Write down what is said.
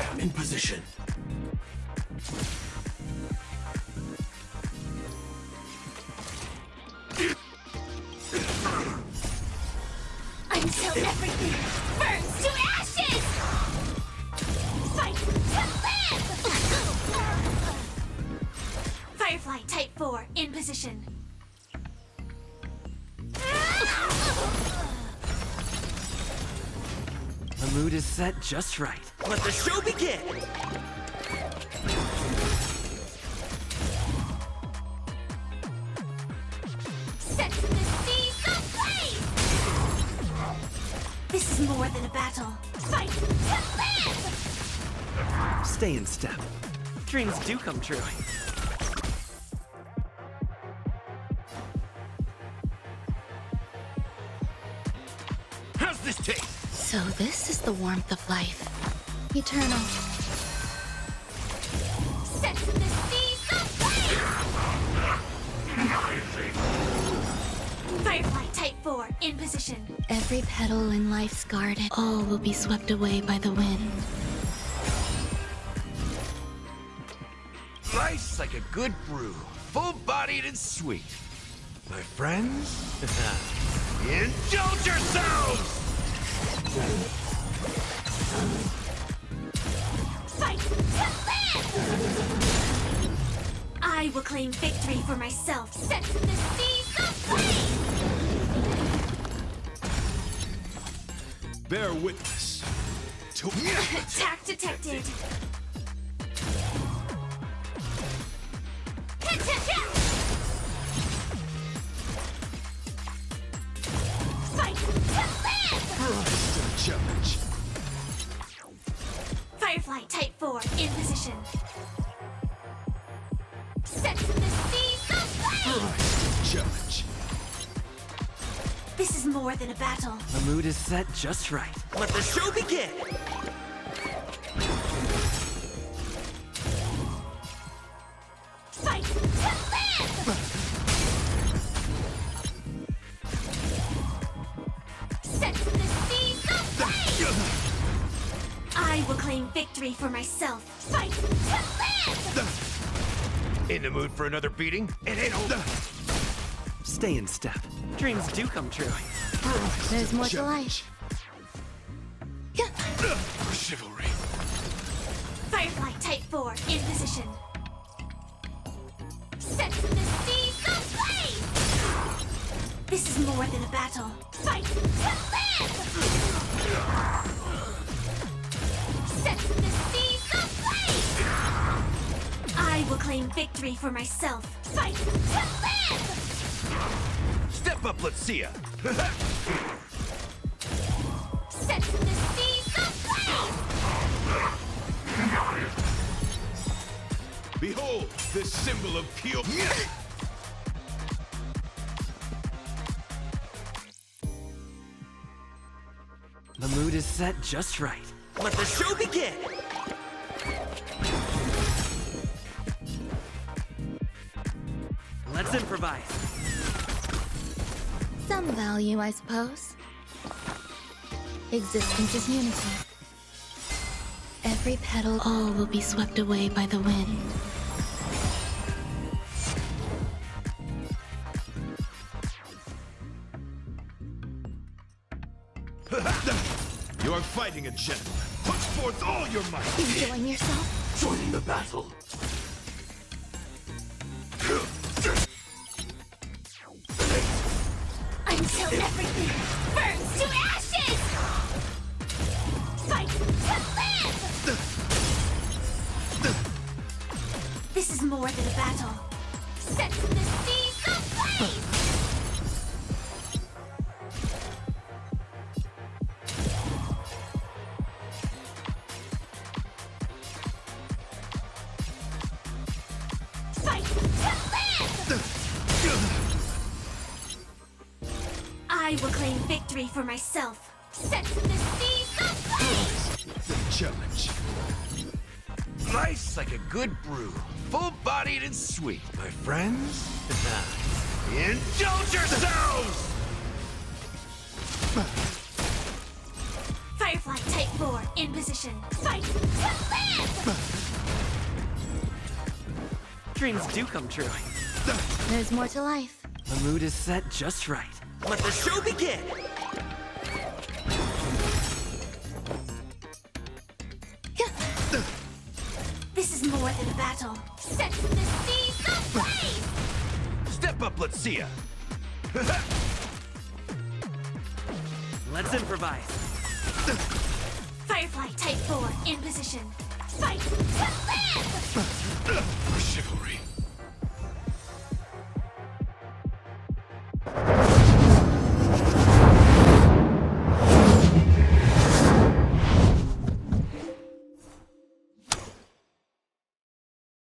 Jam in position. Until everything burns to ashes! Fight to live! Firefly Type 4 in position. The mood is set just right. Let the show begin! Set the seas ablaze! This is more than a battle. Fight to live! Stay in step. Dreams do come true. How's this taste? So this is the warmth of life. Eternal. Set the seas ablaze! Firefly Type 4 in position. Every petal in life's garden, all will be swept away by the wind. Nice like a good brew. Full-bodied and sweet. My friends, indulge yourselves! Fight to live! I will claim victory for myself. Set the seas ablaze! Bear witness to Attack detected. Set the seas ablaze! Challenge. This is more than a battle. The mood is set just right. Let the show begin! Fight to live! Set the seas ablaze! I will claim victory for myself. Fight to live! In the mood for another beating? It ain't over. Stay in step. Dreams do come true. There's more to life. Chivalry. Firefly Type 4 in position. Set the seas ablaze! This is more than a battle. Fight to live! I will claim victory for myself. Fight to live! Step up, let's see ya. Set the seas ablaze! Behold, this symbol of pure. The mood is set just right. Let the show begin! Let's improvise. Some value, I suppose. Existence is unity. Every petal, all will be swept away by the wind. You are fighting a gentleman. Put forth all your might. Enjoying yourself? Join the battle. This is more than a battle. Set the seas ablaze! Fight! I will claim victory for myself. Set the seas ablaze! The challenge. Nice like a good brew. Full-bodied and sweet. My friends, indulge yourselves! Firefly Type 4 in position. Fight to live! Dreams do come true. There's more to life. The mood is set just right. Let the show begin! More than a battle. Set in the seas of blaze! Step up, let's see ya. Let's improvise. Firefly Type 4 in position. Fight to live! Chivalry.